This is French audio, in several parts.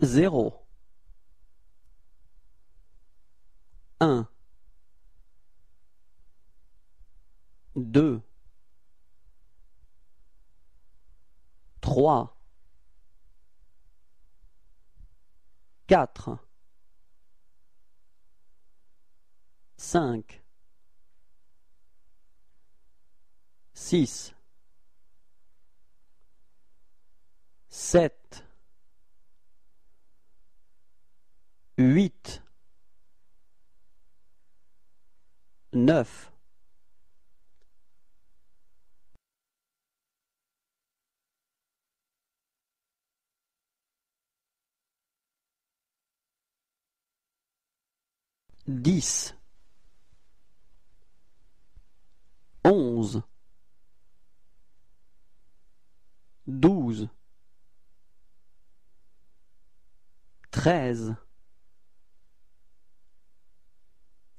zéro, un, deux, trois, quatre, cinq, six, sept, huit, neuf, dix, onze, douze, treize,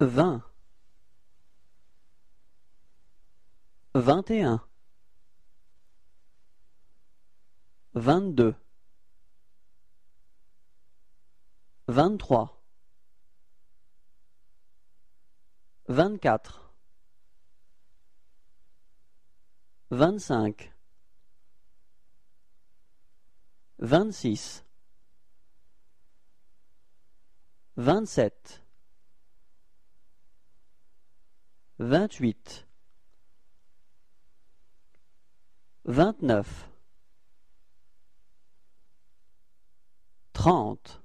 vingt, vingt et un, vingt-deux, vingt-trois, vingt-quatre, vingt-cinq, vingt-six, vingt-sept, vingt-huit, vingt-neuf, trente,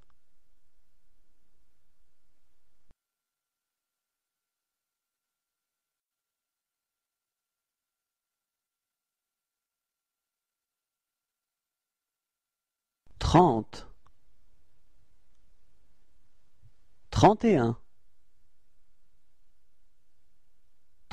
trente, trente et un,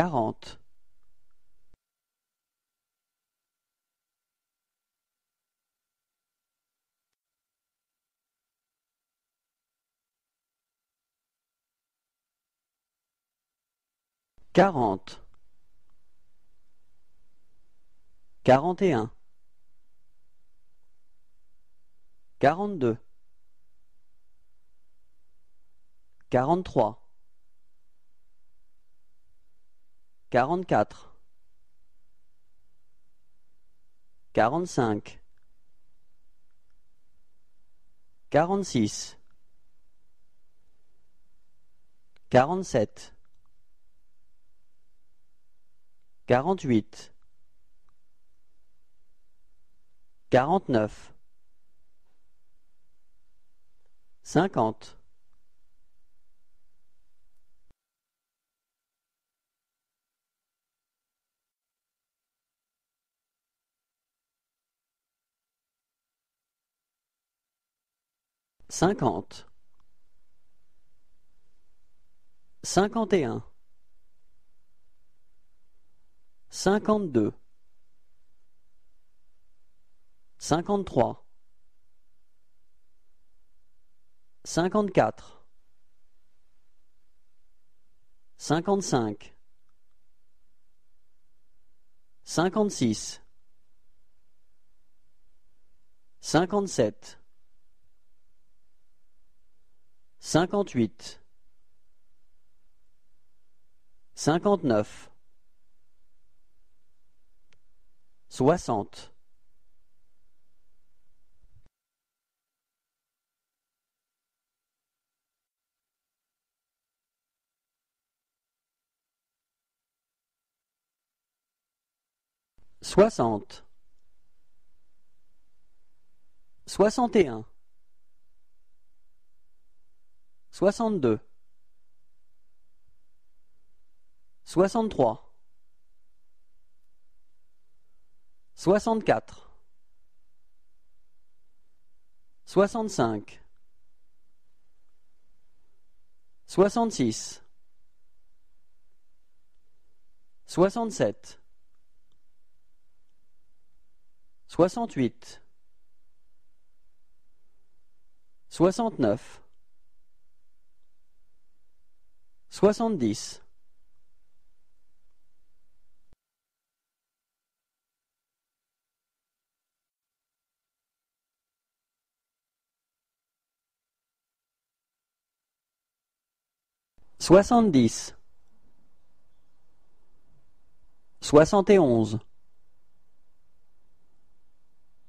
quarante, quarante, quarante et un, quarante-deux, quarante-trois, quarante-quatre, quarante-cinq, quarante-six, quarante-sept, quarante-huit, quarante-neuf, cinquante, cinquante, cinquante et un, cinquante-deux, cinquante-trois, cinquante-quatre, cinquante-cinq, cinquante-six, cinquante-sept, cinquante-huit, cinquante-neuf, soixante, soixante, soixante et un, soixante-deux, soixante-trois, soixante-quatre, soixante-cinq, soixante-six, soixante-sept, soixante-huit, soixante-neuf, soixante-dix, soixante-dix, soixante et onze,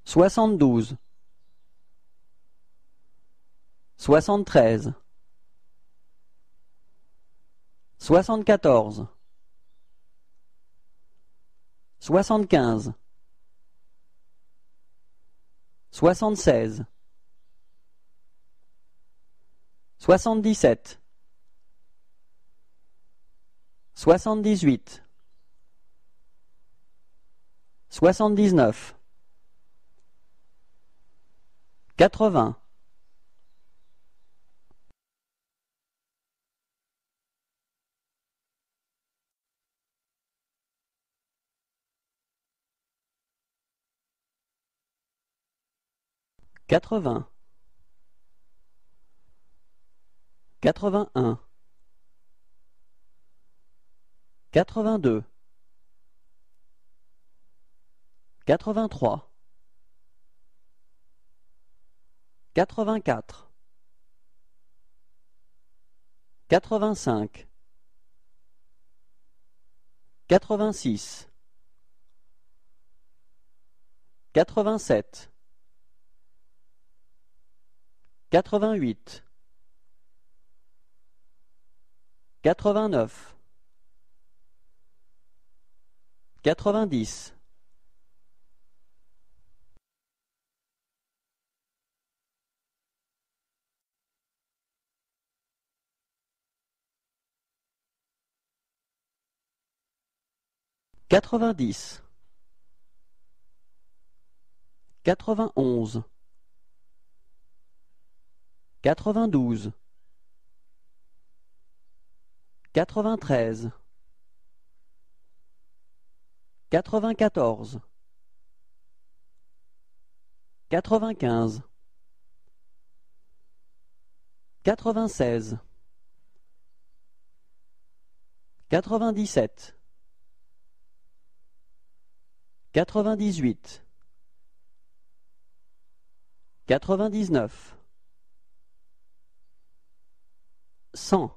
soixante-douze, soixante-treize, soixante-quatorze, soixante-quinze, soixante-seize, soixante-dix-sept, soixante-dix-huit, soixante-dix-neuf, quatre-vingts, quatre-vingts, quatre-vingt-un, quatre-vingt-deux, quatre-vingt-trois, quatre-vingt-quatre, quatre-vingt-cinq, quatre-vingt-six, quatre-vingt-sept, quatre-vingt-huit, quatre-vingt-neuf, quatre-vingt-dix, quatre-vingt-dix, quatre-vingt-onze, quatre-vingt-douze, quatre-vingt-treize, quatre-vingt-quatorze, quatre-vingt-quinze, quatre-vingt-seize, quatre-vingt-dix-sept, quatre-vingt-dix-huit, quatre-vingt-dix-neuf, cent,